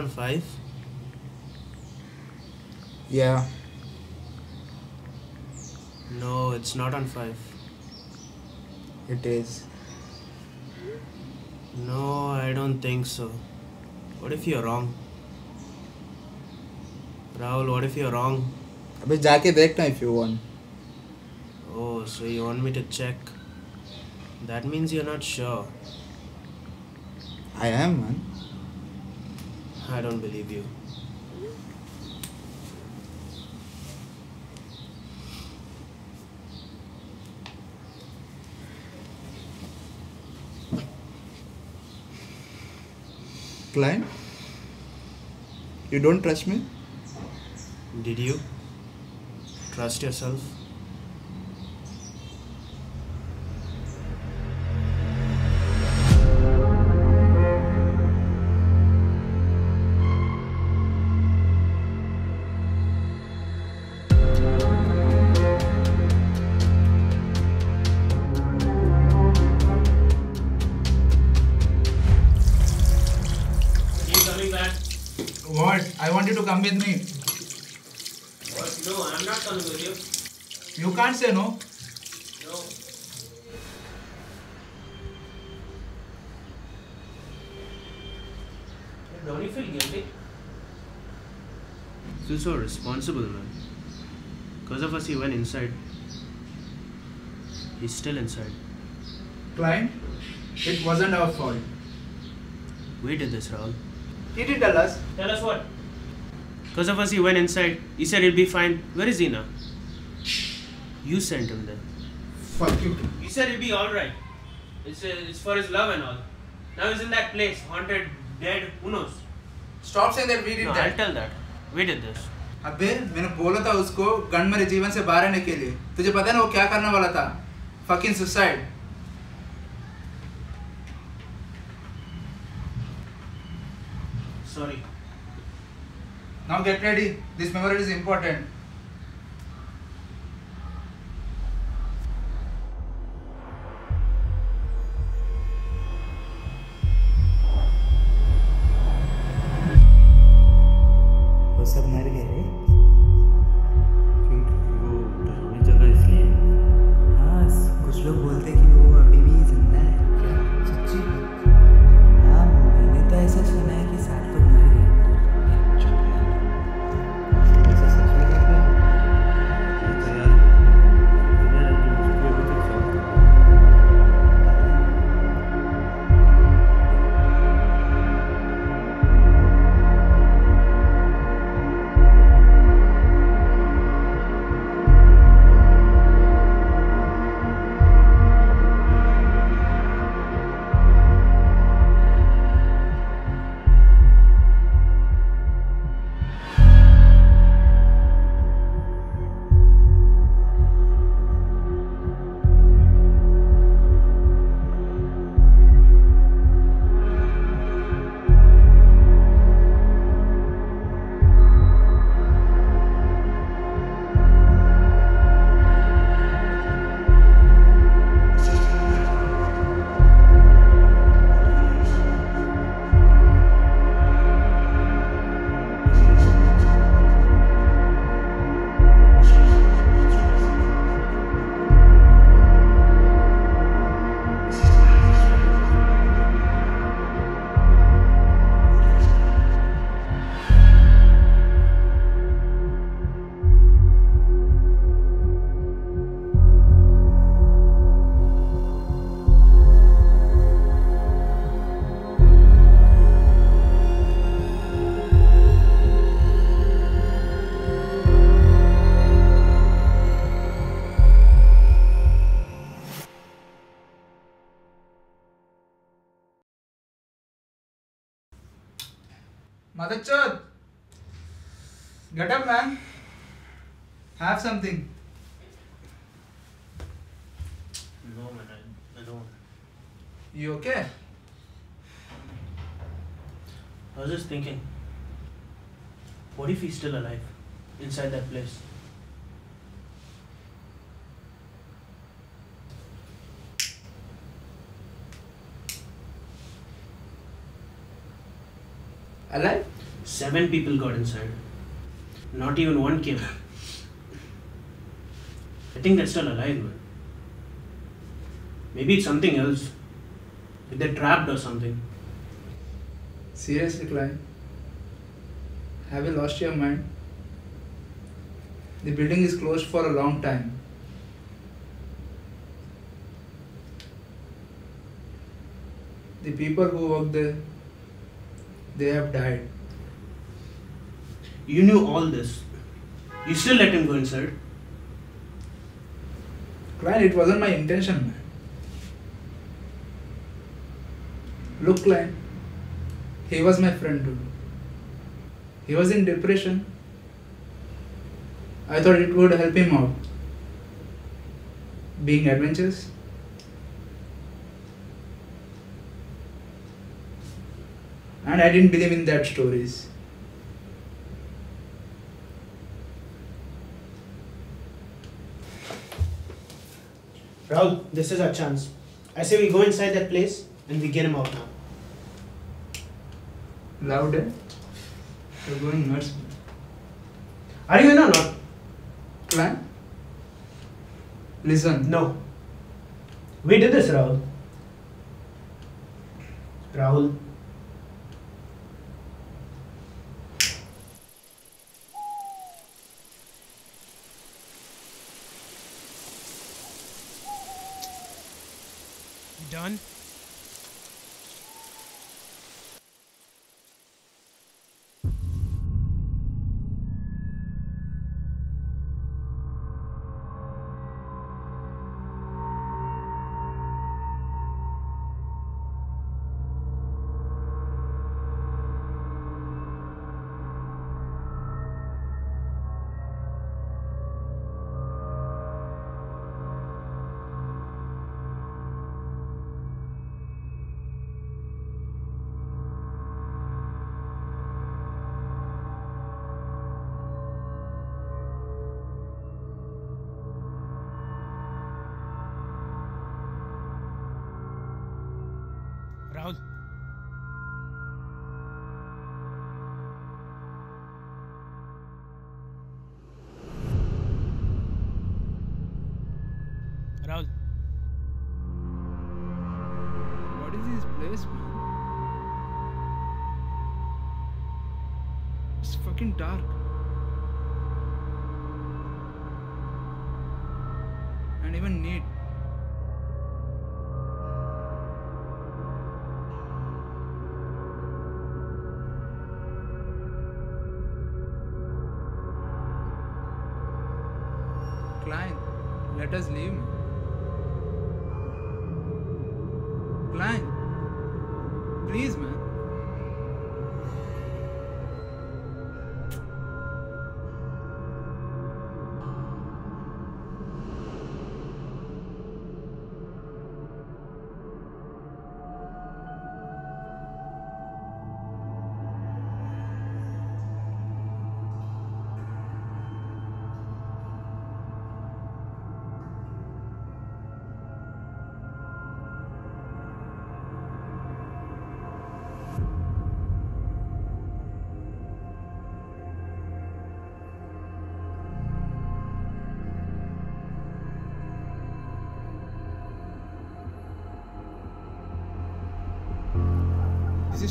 Is it on 5? Yeah. No, it's not on 5. It is. No, I don't think so. What if you're wrong? Rahul, what if you're wrong? अबे जाके देखना if you want. Oh, so you want me to check? That means you're not sure. I am man. I don't believe you. Kline? You don't trust me? Did you? Trust yourself? I want you to come with me. What? No, I'm not coming with you. You can't say no. No. Don't you feel guilty? You feel so responsible, man. Because of us, he went inside. He's still inside. Kline? It wasn't our fault. We did this, Rahul. He did tell us. Tell us what? Because of us, he went inside. He said he'll be fine. Where is he now? You sent him there. Fuck you. You said he'll be alright. It's, uh, it's for his love and all. Now he's in that place, haunted, dead, who knows? Stop saying that we did No, I'll that. tell that. We did this. अबे मैंने बोला था उसको gun मेरे जीवन से बाहर आने के लिए तुझे पता है ना वो क्या करने वाला था fucking suicide Sorry. Now get ready. This memory is important. लोग बोल Madachod! Get up, man. Have something. No, man, I don't. You okay? I was just thinking. What if he's still alive? Inside that place? Alive? Seven people got inside. Not even one came. I think they're still alive, man. Maybe it's something else. Like they're trapped or something. Seriously, Kline? Have you lost your mind? The building is closed for a long time. The people who work there, they have died. You knew all this. You still let him go inside. Kline, it wasn't my intention, man. Look, Kline, he was my friend too. He was in depression. I thought it would help him out. Being adventurous. And I didn't believe in that stories. Rahul, this is our chance. I say we go inside that place and we get him out now. Louder. You're going nuts. Are you in or not? Plan? Listen. No. We did this, Rahul. Rahul. Done? This place, man? It's fucking dark. And even neat. Kline, let us leave. Kline, please, man.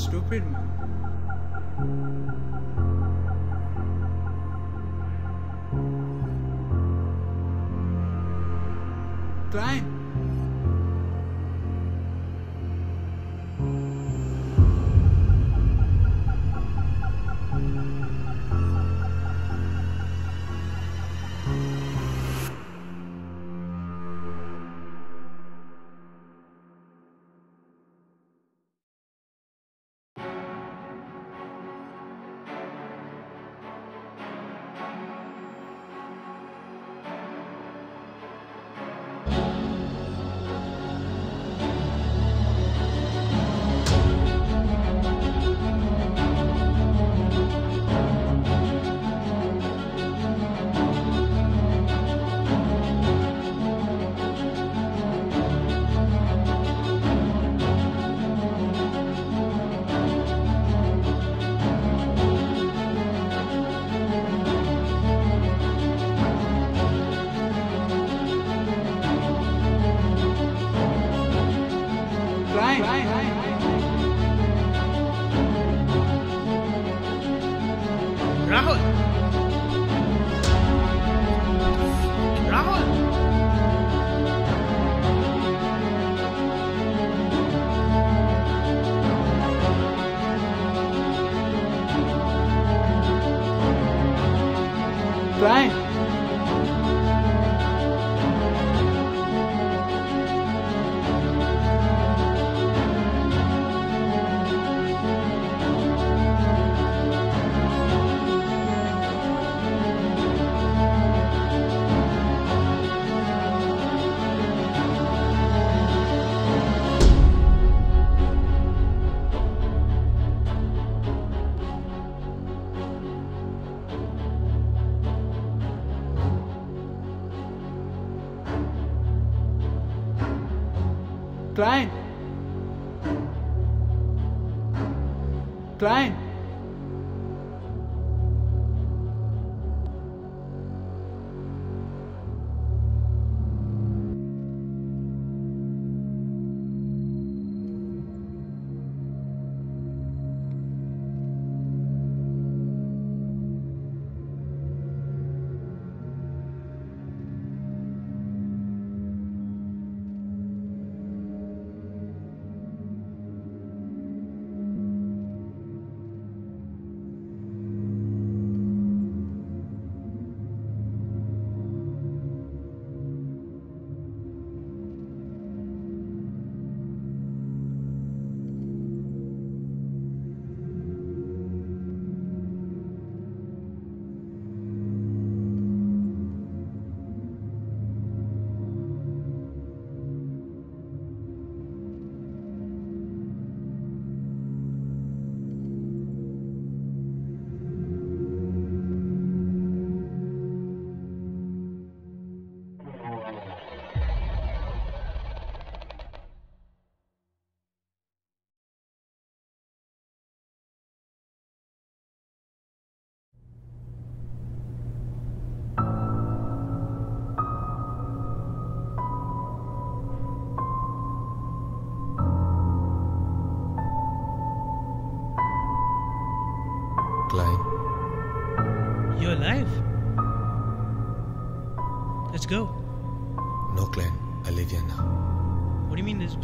Stupid, man. Kline. Rahul. Rahul. Brian. Kline,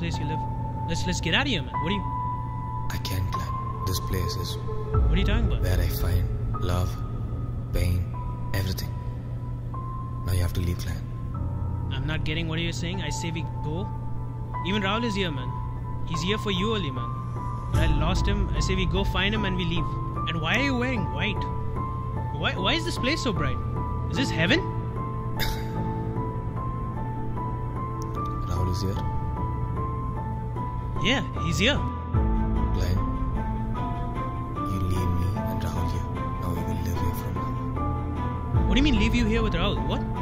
place you live? Let's let's get out of here, man. What are you I can't, Kline. This place is what are you talking about? where I find love, pain, everything. Now you have to leave, Kline. I'm not getting what you're saying. I say we go. Even Rahul is here, man. He's here for you only, man. But I lost him. I say we go find him and we leave. And why are you wearing white? Why why is this place so bright? Is this heaven? Rahul is here. Yeah, he's here. Kline, you leave me and Rahul here. Now we will live here from now. What do you mean leave you here with Rahul? What?